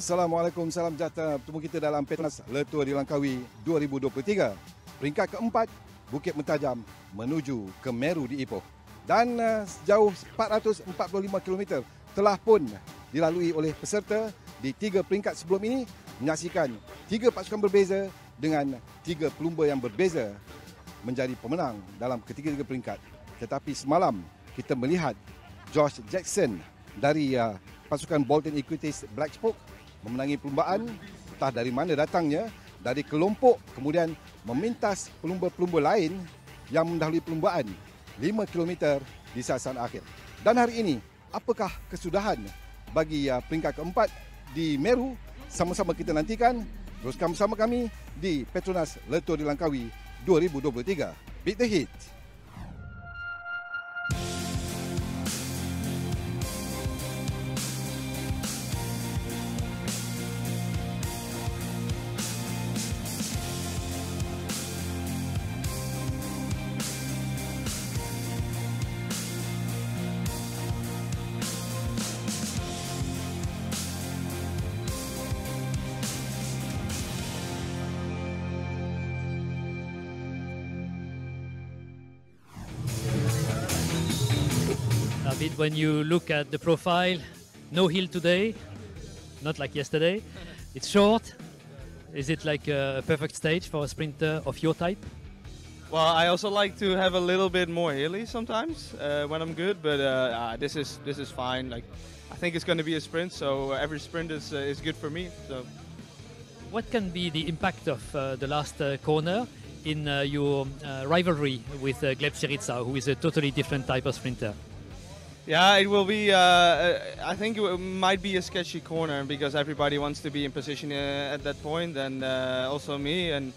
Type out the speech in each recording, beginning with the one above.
Assalamualaikum, salam sejahtera. Bertemu kita dalam Petronas Letua di Langkawi 2023. Peringkat keempat, Bukit Mentajam menuju ke Meru di Ipoh. Dan uh, sejauh 445 km telah pun dilalui oleh peserta di tiga peringkat sebelum ini menyaksikan tiga pasukan berbeza dengan tiga pelumba yang berbeza menjadi pemenang dalam ketiga-tiga peringkat. Tetapi semalam kita melihat Josh Jackson dari uh, pasukan Bolton Equities Black Spoke memenangi perlumbaan entah dari mana datangnya dari kelompok kemudian memintas pelumba-pelumba lain yang mendahului perlumbaan 5 km di sasaran akhir. Dan hari ini, apakah kesudahan bagi uh, peringkat keempat di Meru? Sama-sama kita nantikan. Teruskan bersama kami di Petronas Leto di Langkawi 2023. Beat the Hit. When you look at the profile, no hill today, not like yesterday. It's short. Is it like a perfect stage for a sprinter of your type? Well, I also like to have a little bit more hilly sometimes uh, when I'm good, but uh, uh, this is this is fine. Like, I think it's going to be a sprint, so every sprint is uh, is good for me. So, What can be the impact of uh, the last uh, corner in uh, your uh, rivalry with uh, Gleb Syriza, who is a totally different type of sprinter? Yeah, it will be. Uh, uh, I think it might be a sketchy corner because everybody wants to be in position uh, at that point, and uh, also me. And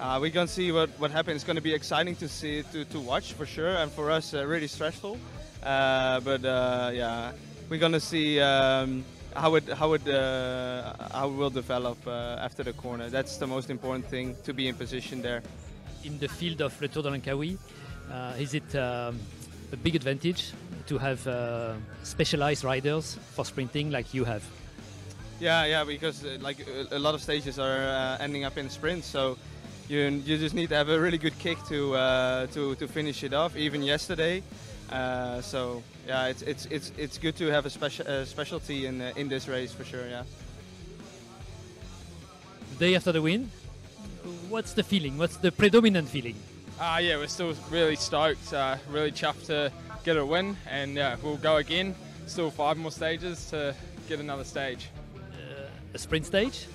uh, we're gonna see what what happens. It's gonna be exciting to see to, to watch for sure, and for us, uh, really stressful. But yeah, we're gonna see um, how it how it how it will develop after the corner. That's the most important thing to be in position there. In the field of Le Tour de Langkawi, uh, is it um, a big advantage to have uh, specialized riders for sprinting like you have? Yeah, yeah, because uh, like a, a lot of stages are uh, ending up in sprints, so you you just need to have a really good kick to uh, to to finish it off. Even yesterday, uh, so yeah, it's it's it's it's good to have a special uh, specialty in uh, in this race for sure. Yeah. The day after the win, what's the feeling? What's the predominant feeling? Uh, yeah, we're still really stoked, uh, really chuffed to get a win, and yeah, we'll go again. Still five more stages to get another stage. A sprint stage,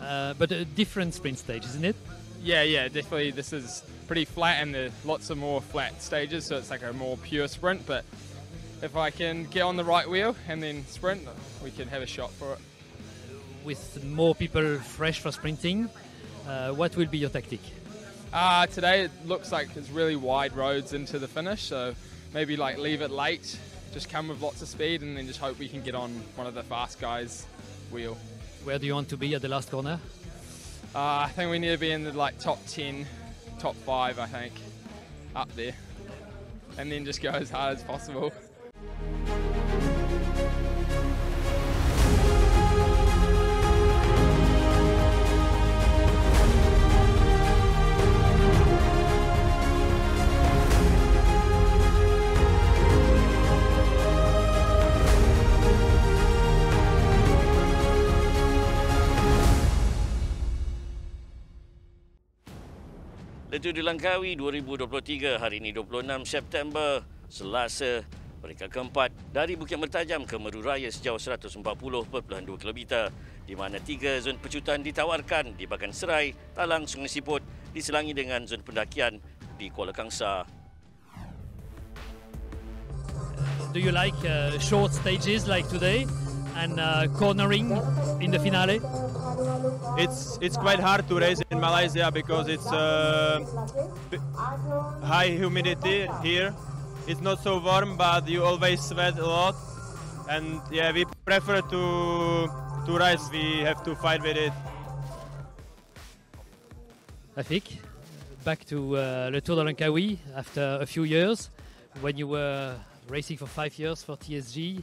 uh, but a different sprint stage, isn't it? Yeah, yeah, definitely. This is pretty flat, and there's lots of more flat stages, so it's like a more pure sprint. But if I can get on the right wheel and then sprint, we can have a shot for it. With more people fresh for sprinting, uh, what will be your tactic? Uh, today it looks like it's really wide roads into the finish, so maybe like leave it late, just come with lots of speed, and then just hope we can get on one of the fast guys' wheel. Where do you want to be at the last corner? Uh, I think we need to be in the like top 10, top 5, I think, up there. And then just go as hard as possible. Letu di Langkawi 2023 hari ini 26 September Selasa peringkat keempat dari Bukit Mertajam ke Meru Raya sejauh 140.2 km di mana tiga zon pecutan ditawarkan di Bagan Serai, Talang, Sungai Siput diselangi dengan zon pendakian di Kuala Kangsar. Do you like uh, short stages like today and uh, cornering in the finale? It's it's quite hard to race in Malaysia because it's uh, high humidity here. It's not so warm, but you always sweat a lot. And yeah, we prefer to to race. We have to fight with it. Rafik, back to uh, Le Tour de Langkawi after a few years. When you were racing for five years for TSG,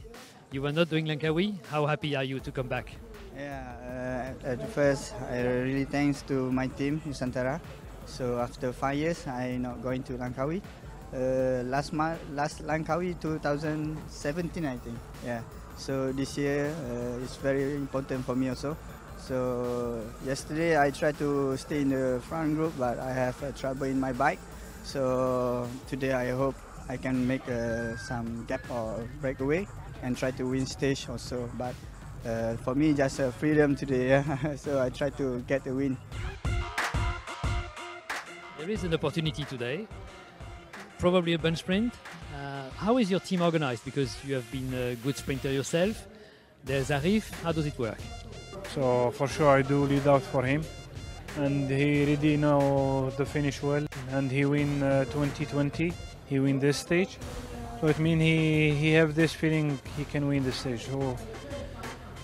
you were not doing Langkawi. How happy are you to come back? Yeah, uh, at first, I really thanks to my team Nusantara. So after five years, I not going to Langkawi. Uh, last month, last Langkawi 2017, I think. Yeah. So this year uh, is very important for me also. So yesterday I tried to stay in the front group, but I have uh, trouble in my bike. So today I hope I can make uh, some gap or breakaway and try to win stage also. But uh, for me, just uh, freedom today. so I try to get the win. There is an opportunity today, probably a bench sprint. Uh, how is your team organized? Because you have been a good sprinter yourself. There's Arif. How does it work? So for sure I do lead out for him, and he really know the finish well, and he win uh, 2020. He win this stage, so it means he he have this feeling he can win the stage. So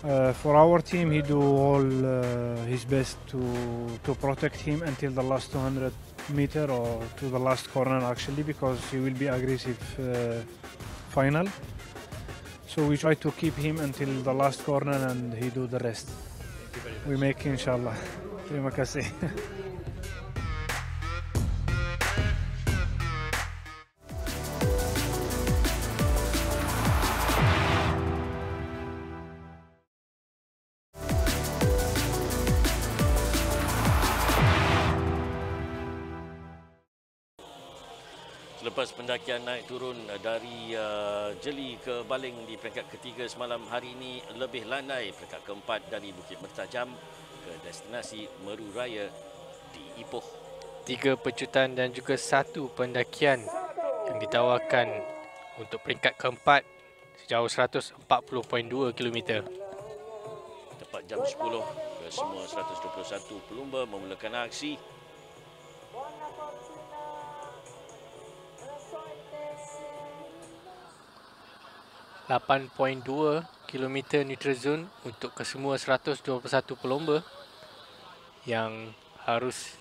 uh, for our team, he do all uh, his best to to protect him until the last 200 meter or to the last corner actually, because he will be aggressive uh, final. So we try to keep him until the last corner and he do the rest. We make inshallah. Terima kasih. Naik turun uh, dari uh, Jeli ke Baling di peringkat ketiga semalam hari ini lebih landai peringkat keempat dari Bukit Mertajam ke destinasi Meru Raya di Ipoh. Tiga pecutan dan juga satu pendakian yang ditawarkan untuk peringkat keempat sejauh 140.2 km. Tepat jam 10 ke semua 121 pelumba memulakan aksi 8.2 km neutral zone untuk kesemua 121 pelomba yang harus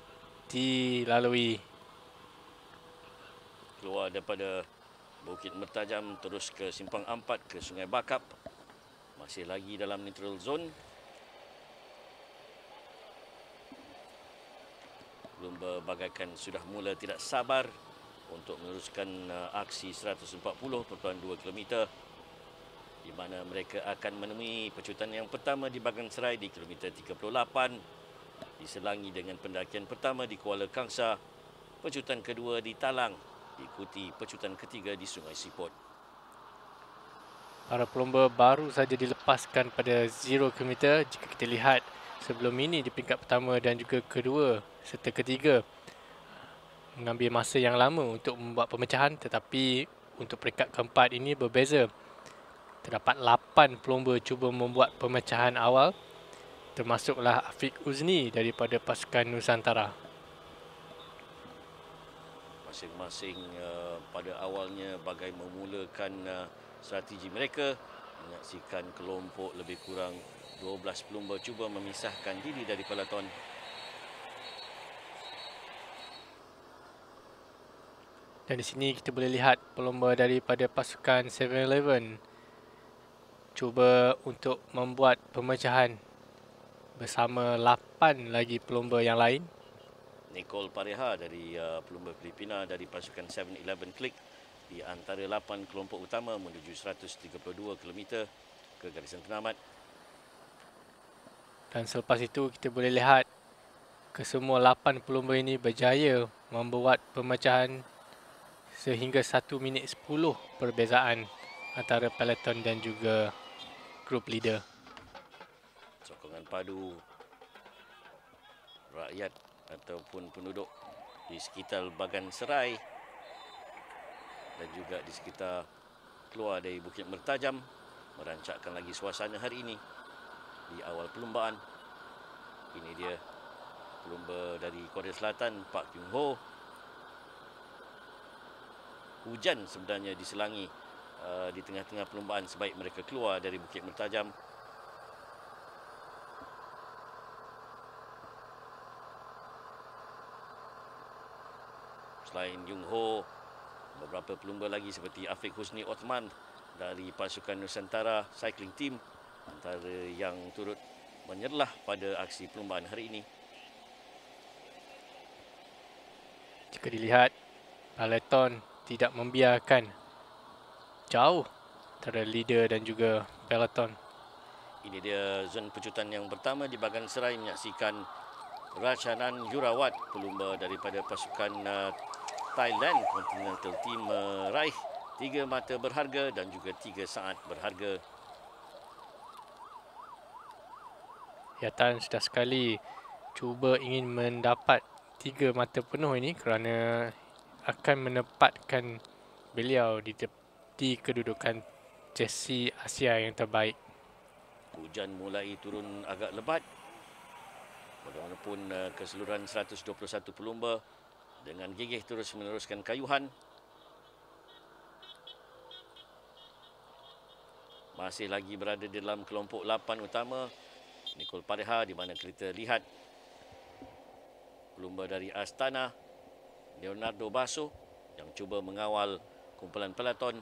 dilalui. keluar daripada Bukit Mertajam terus ke Simpang Ampat ke Sungai Bakap. Masih lagi dalam neutral zone. Pelumba bagaikan sudah mula tidak sabar untuk meneruskan uh, aksi 140.2 km di mana mereka akan menemui pecutan yang pertama di Bagan Serai di kilometer 38 diselangi dengan pendakian pertama di Kuala Kangsa pecutan kedua di Talang diikuti pecutan ketiga di Sungai Siput. Para pelomba baru saja dilepaskan pada 0 km jika kita lihat sebelum ini di peringkat pertama dan juga kedua serta ketiga. Mengambil masa yang lama untuk membuat pemecahan tetapi untuk peringkat keempat ini berbeza terdapat 8 pelomba cuba membuat pemecahan awal termasuklah Afiq Uzni daripada pasukan Nusantara. masing-masing uh, pada awalnya bagai memulakan uh, strategi mereka menyaksikan kelompok lebih kurang 12 pelumba cuba memisahkan diri dari peloton Dan di sini kita boleh lihat pelomba daripada pasukan 7-Eleven cuba untuk membuat pemecahan bersama 8 lagi pelomba yang lain. Nicole Pareha dari uh, pelumba Filipina dari pasukan 7-Eleven Click di antara 8 kelompok utama menuju 132 km ke garisan penamat. Dan selepas itu kita boleh lihat kesemua 8 pelumba ini berjaya membuat pemecahan sehingga 1 minit 10 perbezaan antara peloton dan juga group leader. Sokongan padu rakyat ataupun penduduk di sekitar Bagan Serai dan juga di sekitar keluar dari Bukit Mertajam merancakkan lagi suasana hari ini di awal perlumbaan. Ini dia pelumba dari Korea Selatan Pak Kyung Ho. Hujan sebenarnya diselangi uh, di tengah-tengah perlumbaan sebaik mereka keluar dari Bukit Mertajam. Selain Jung Ho, beberapa pelumba lagi seperti Afiq Husni Othman dari pasukan Nusantara Cycling Team antara yang turut menyerlah pada aksi perlumbaan hari ini. Jika dilihat, peloton tidak membiarkan jauh antara leader dan juga peloton. Ini dia zon pecutan yang pertama di bahagian serai menyaksikan Racanan Yurawat pelumba daripada pasukan uh, Thailand Continental Team meraih tiga mata berharga dan juga tiga saat berharga. Yatan sudah sekali cuba ingin mendapat tiga mata penuh ini kerana akan menempatkan beliau di, di kedudukan jersey Asia yang terbaik. Hujan mulai turun agak lebat. Bagaimanapun uh, keseluruhan 121 pelumba dengan gigih terus meneruskan kayuhan. Masih lagi berada di dalam kelompok 8 utama. Nicole Pareha di mana kita lihat pelumba dari Astana Leonardo Basso yang cuba mengawal kumpulan peloton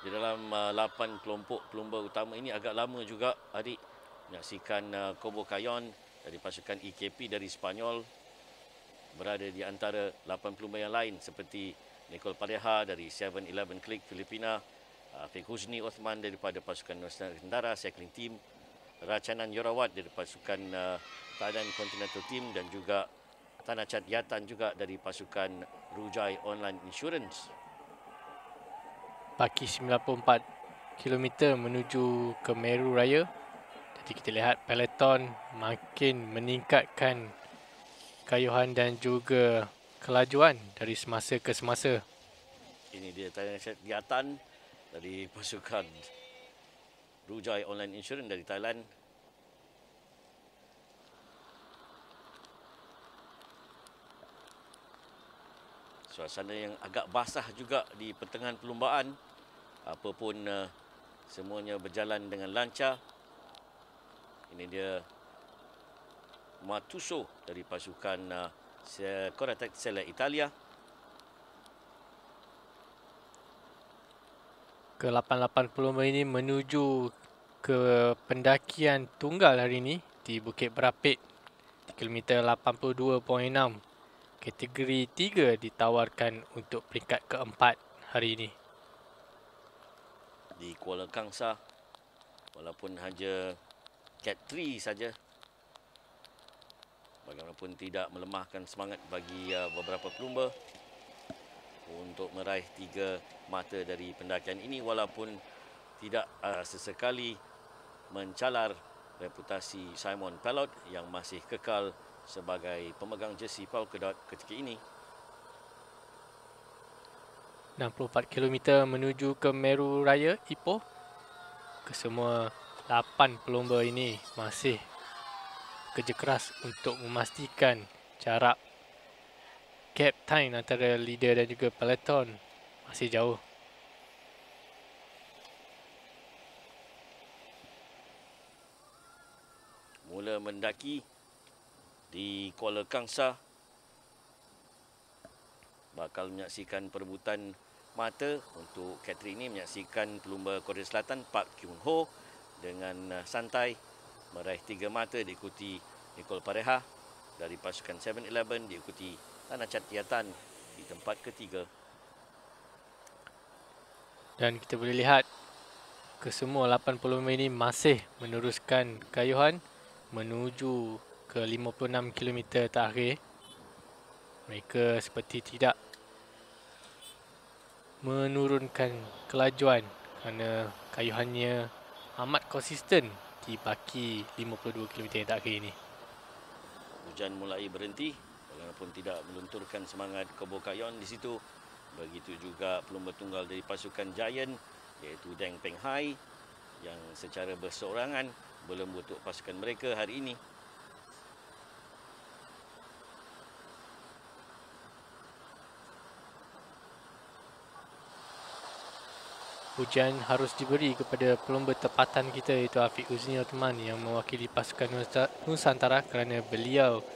di dalam uh, 8 kelompok pelumba utama ini agak lama juga adik. Menyaksikan uh, Kobo Kayon dari pasukan EKP dari Spanyol berada di antara 8 pelumba yang lain seperti Nicole Pareha dari 7-Eleven Click Filipina uh, Fik Huzni Osman daripada pasukan Nusantara Cycling Team Racanan Yorawat dari pasukan uh, Thailand Continental Team dan juga Tanachat Yatan juga dari pasukan Rujai Online Insurance baki 94 km menuju ke Meru Raya. Jadi kita lihat peloton makin meningkatkan kayuhan dan juga kelajuan dari semasa ke semasa. Ini dia tanya Diatan dari pasukan Rujai Online Insurance dari Thailand. Suasana yang agak basah juga di pertengahan perlumbaan apapun uh, semuanya berjalan dengan lancar. Ini dia Matuso dari pasukan uh, Coratek Sele Italia. Ke 88 ini menuju ke pendakian tunggal hari ini di Bukit Berapit kilometer 82.6. Kategori 3 ditawarkan untuk peringkat keempat hari ini di Kuala Kangsa walaupun hanya cat 3 saja. Bagaimanapun tidak melemahkan semangat bagi uh, beberapa pelumba untuk meraih tiga mata dari pendakian ini walaupun tidak uh, sesekali mencalar reputasi Simon Pelot yang masih kekal sebagai pemegang jersey Polka Dot ketika ini 64 km menuju ke Meru Raya Ipoh. Kesemua 8 pelumba ini masih kerja keras untuk memastikan jarak gap time antara leader dan juga peloton masih jauh. Mula mendaki di Kuala Kangsa bakal menyaksikan perebutan mata untuk Catherine ini menyaksikan pelumba Korea Selatan Park Kyung Ho dengan uh, santai meraih tiga mata diikuti Nicole Pareha dari pasukan 7-Eleven diikuti Tanah Catiatan di tempat ketiga. Dan kita boleh lihat kesemua 80 ini masih meneruskan kayuhan menuju ke 56 km terakhir. Mereka seperti tidak menurunkan kelajuan kerana kayuhannya amat konsisten di baki 52 km yang terakhir ini. Hujan mulai berhenti walaupun tidak melunturkan semangat Kobo Kayon di situ. Begitu juga pelumba tunggal dari pasukan Giant iaitu Deng Peng Hai yang secara berseorangan belum untuk pasukan mereka hari ini. Pujian harus diberi kepada pelumba tepatan kita iaitu Afiq Uzni Othman yang mewakili pasukan Nusantara kerana beliau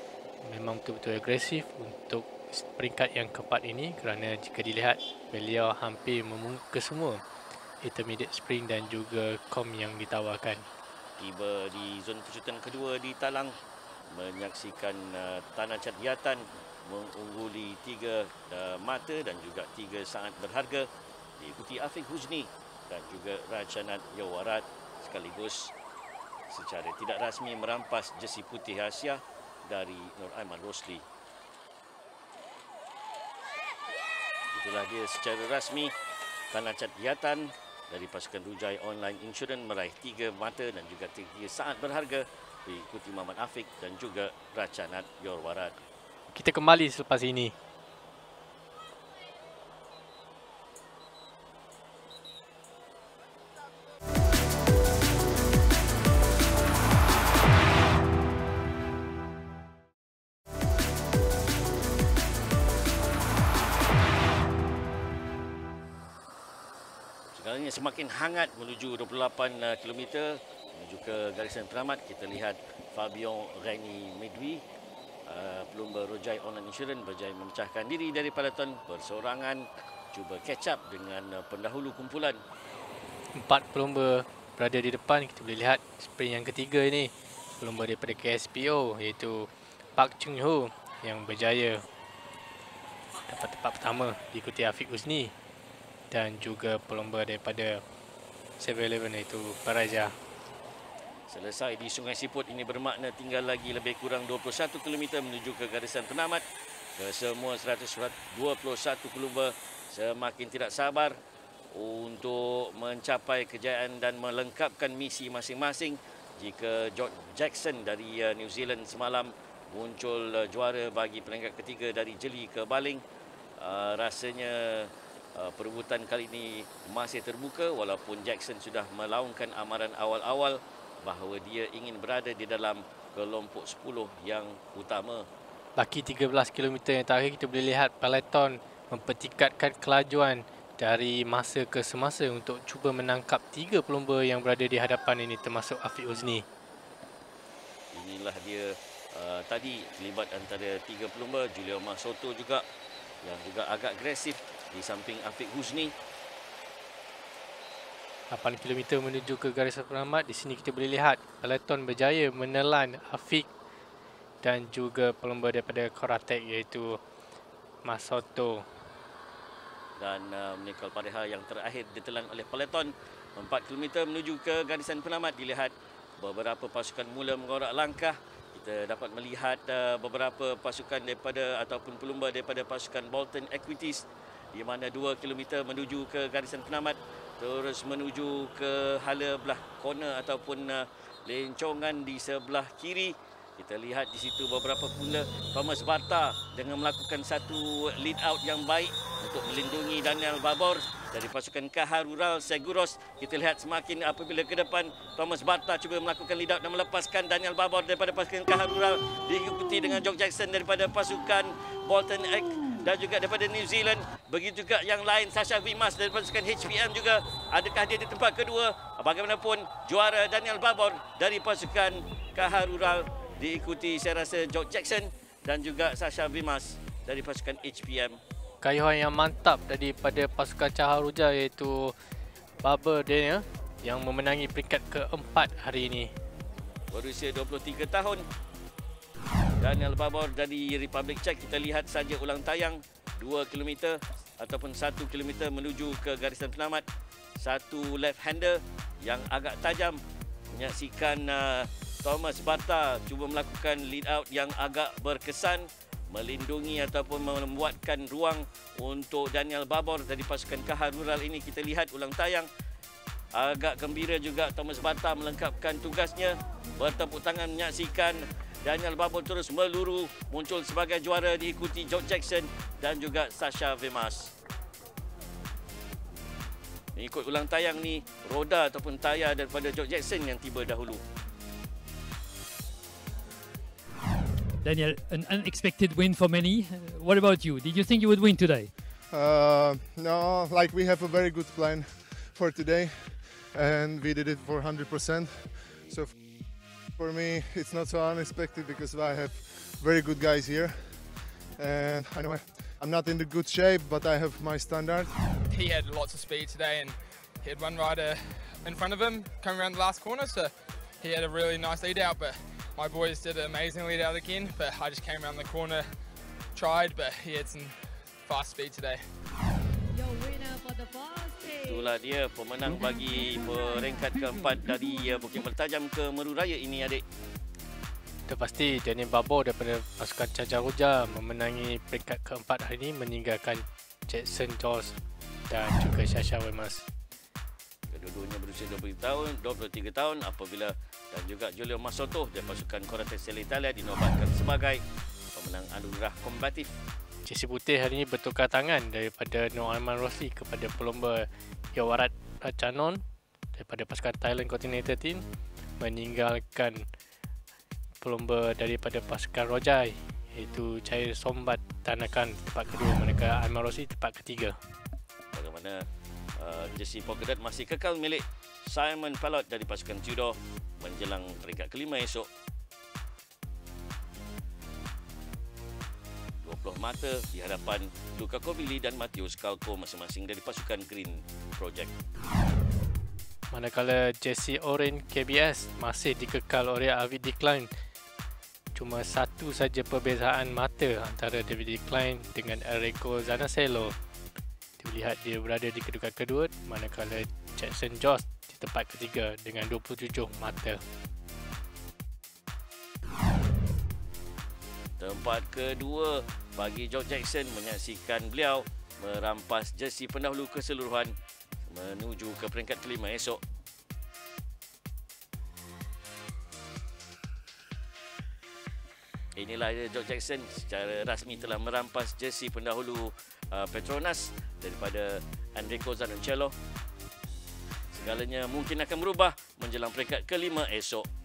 memang betul-betul agresif untuk peringkat yang keempat ini kerana jika dilihat beliau hampir membuka semua intermediate sprint dan juga kom yang ditawarkan. Tiba di zon kejutan kedua di Talang menyaksikan uh, tanah cadiatan mengungguli tiga uh, mata dan juga tiga sangat berharga diikuti Afiq Huzni dan juga Rajanat Yawarat sekaligus secara tidak rasmi merampas jersey putih Asia dari Nur Aiman Rosli. Itulah dia secara rasmi tanah cadiatan dari pasukan Rujai Online Insurance meraih tiga mata dan juga tiga sangat berharga diikuti Muhammad Afiq dan juga Racanat Yorwarat. Kita kembali selepas ini. Semakin hangat menuju 28 km menuju ke garisan penamat. Kita lihat Fabian Reni Medwi uh, pelumba Rojai Online Insurance berjaya memecahkan diri dari peloton bersorangan cuba catch up dengan uh, pendahulu kumpulan. Empat pelumba berada di depan. Kita boleh lihat sprint yang ketiga ini. Pelumba daripada KSPO iaitu Park Chung Ho yang berjaya dapat tempat pertama diikuti Afiq Uzni dan juga pelumba daripada 7-Eleven iaitu Baraja. Selesai di Sungai Siput ini bermakna tinggal lagi lebih kurang 21 km menuju ke garisan penamat. Kesemua 121 pelumba semakin tidak sabar untuk mencapai kejayaan dan melengkapkan misi masing-masing. Jika George Jackson dari uh, New Zealand semalam muncul uh, juara bagi peringkat ketiga dari jeli ke baling, uh, rasanya perebutan kali ini masih terbuka walaupun Jackson sudah melaungkan amaran awal-awal bahawa dia ingin berada di dalam kelompok 10 yang utama. Laki 13 km yang terakhir kita boleh lihat peloton mempertikatkan kelajuan dari masa ke semasa untuk cuba menangkap tiga pelumba yang berada di hadapan ini termasuk Afiq Uzni. Inilah dia uh, tadi terlibat antara tiga pelumba Julio Masoto juga yang juga agak agresif di samping Afiq Huzni 8 km menuju ke garisan penamat. Di sini kita boleh lihat peloton berjaya menelan Afiq dan juga pelumba daripada Koratek iaitu Masoto. Dan uh, Nicole Pareha yang terakhir ditelan oleh peloton 4 km menuju ke garisan penamat. Dilihat beberapa pasukan mula mengorak langkah. Kita dapat melihat uh, beberapa pasukan daripada ataupun pelumba daripada pasukan Bolton Equities di mana 2 km menuju ke garisan penamat terus menuju ke hala belah corner ataupun uh, lencongan di sebelah kiri. Kita lihat di situ beberapa pula Thomas Barta dengan melakukan satu lead out yang baik untuk melindungi Daniel Babor dari pasukan Kahar Rural Seguros. Kita lihat semakin apabila ke depan Thomas Barta cuba melakukan lead out dan melepaskan Daniel Babor daripada pasukan Kahar Rural diikuti dengan Jock Jackson daripada pasukan Bolton Egg dan juga daripada New Zealand. Begitu juga yang lain Sasha Vimas daripada pasukan HPM juga. Adakah dia di tempat kedua? Bagaimanapun juara Daniel Babor dari pasukan Kahar Rural diikuti saya rasa George Jackson dan juga Sasha Vimas dari pasukan HPM. Kayuhan yang mantap daripada pasukan Cahar iaitu Barber Daniel yang memenangi peringkat keempat hari ini. Berusia 23 tahun, Daniel Babor dari Republic Czech kita lihat saja ulang tayang. 2 km ataupun 1 km menuju ke garisan penamat. Satu left hander yang agak tajam menyaksikan uh, Thomas Bata cuba melakukan lead out yang agak berkesan melindungi ataupun membuatkan ruang untuk Daniel Babor dari pasukan Kahar Rural ini. Kita lihat ulang tayang. Agak gembira juga Thomas Bata melengkapkan tugasnya. Bertepuk tangan menyaksikan Daniel Babor terus meluru muncul sebagai juara diikuti George Jackson dan juga Sasha Vemas Mengikut ulang tayang ni roda ataupun tayar daripada George Jackson yang tiba dahulu Daniel, an unexpected win for many. What about you? Did you think you would win today? Uh, no, like we have a very good plan for today, and we did it for 100%. So for me, it's not so unexpected because I have very good guys here, and I know I'm not in the good shape, but I have my standard. He had lots of speed today and he had one rider in front of him coming around the last corner, so he had a really nice lead out. But my boys did an amazing lead out again, but I just came around the corner, tried, but he had some fast speed today. Itulah dia pemenang bagi peringkat keempat dari uh, Bukit Mertajam ke Meru Raya ini adik. Sudah pasti Daniel Babo daripada pasukan Cacar Roja memenangi peringkat keempat hari ini meninggalkan Jackson Jones dan juga Shasha Wemas. Kedua-duanya berusia 20 tahun, 23 tahun apabila dan juga Julio Masoto dari pasukan Corate Sel Italia dinobatkan sebagai pemenang anugerah kombatif. Jersey Putih hari ini bertukar tangan daripada Noaman Rossi kepada pelomba Yawarat Rachanon daripada pasukan Thailand Continental Team meninggalkan pelomba daripada pasukan Rojai iaitu Cair Sombat Tanakan tempat kedua manakala Aiman Rossi tempat ketiga. Bagaimana uh, jersey polka dot masih kekal milik Simon Palot dari pasukan Tudor menjelang peringkat kelima esok. 20 mata di hadapan Luka Kovili dan Matheus Kalko masing-masing dari pasukan Green Project. Manakala jersey Orange KBS masih dikekal oleh Avid Decline cuma satu saja perbezaan mata antara David Decline dengan Enrico Zanaselo. Dilihat dia berada di kedudukan kedua manakala Jackson Joss di tempat ketiga dengan 27 mata. Tempat kedua bagi George Jackson menyaksikan beliau merampas jersey pendahulu keseluruhan menuju ke peringkat kelima esok. Inilah George Jackson secara rasmi telah merampas jersey pendahulu uh, Petronas daripada Enrico Zanoncello. Segalanya mungkin akan berubah menjelang peringkat kelima esok.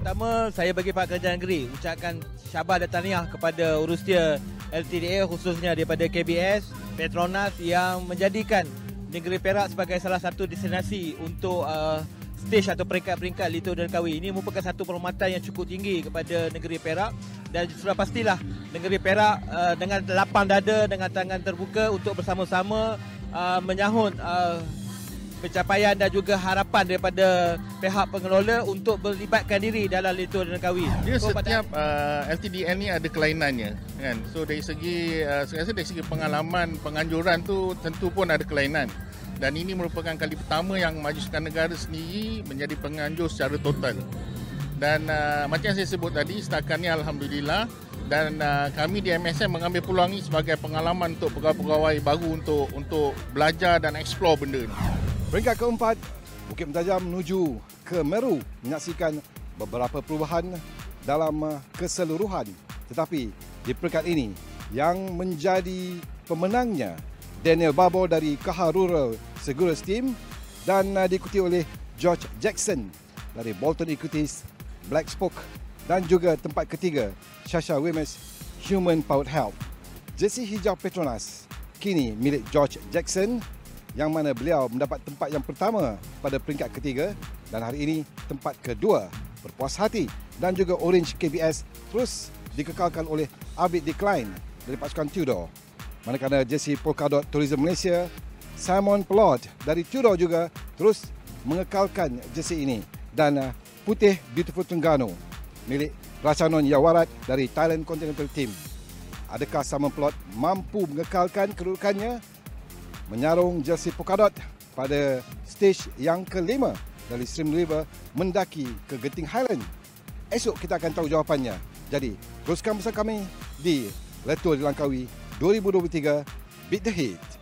Pertama, saya bagi Pak Kerajaan Negeri ucapkan syabas dan tahniah kepada urustia LTDA khususnya daripada KBS, Petronas yang menjadikan negeri Perak sebagai salah satu destinasi untuk uh, stage atau peringkat-peringkat Lito dan Kawi. Ini merupakan satu penghormatan yang cukup tinggi kepada negeri Perak dan sudah pastilah negeri Perak uh, dengan lapang dada dengan tangan terbuka untuk bersama-sama uh, menyahut uh, pencapaian dan juga harapan daripada pihak pengelola untuk berlibatkan diri dalam Lito dan Kawi. Dia so, setiap uh, LTDN ni ada kelainannya kan. So dari segi uh, saya rasa dari segi pengalaman penganjuran tu tentu pun ada kelainan. Dan ini merupakan kali pertama yang Majliskan Negara sendiri menjadi penganjur secara total. Dan uh, macam yang saya sebut tadi, setakat ni Alhamdulillah dan uh, kami di MSM mengambil peluang ini sebagai pengalaman untuk pegawai-pegawai baru untuk untuk belajar dan explore benda ni. Peringkat keempat, Bukit Mentajam menuju ke Meru menyaksikan beberapa perubahan dalam uh, keseluruhan. Tetapi di peringkat ini, yang menjadi pemenangnya Daniel Babo dari Kaha Rural Seguros Team dan uh, diikuti oleh George Jackson dari Bolton Equities Black Spoke dan juga tempat ketiga Shasha Wimes Human Powered Health. Jersey hijau Petronas kini milik George Jackson yang mana beliau mendapat tempat yang pertama pada peringkat ketiga dan hari ini tempat kedua berpuas hati dan juga Orange KBS terus dikekalkan oleh Abid Decline dari pasukan Tudor Manakala jersey Polkadot Tourism Malaysia, Simon Pelot dari Tudor juga terus mengekalkan jersey ini. Dan uh, putih Beautiful Tengganu milik Rasanon Yawarat dari Thailand Continental Team. Adakah Simon Pelot mampu mengekalkan kedudukannya menyarung jersey Polkadot pada stage yang kelima dari Stream River mendaki ke Genting Highland? Esok kita akan tahu jawapannya. Jadi, teruskan bersama kami di Letul Langkawi 2023 Beat the Hit.